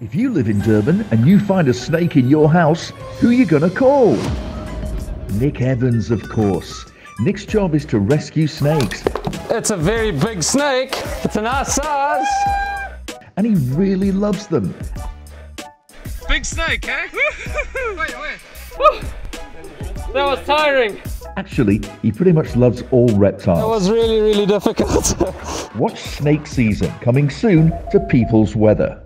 If you live in Durban and you find a snake in your house, who are you gonna call? Nick Evans, of course. Nick's job is to rescue snakes, It's a very big snake. It's a nice size. and he really loves them. Big snake, eh? That was tiring. Actually, he pretty much loves all reptiles. That was really, really difficult. Watch Snake Season coming soon to People's Weather.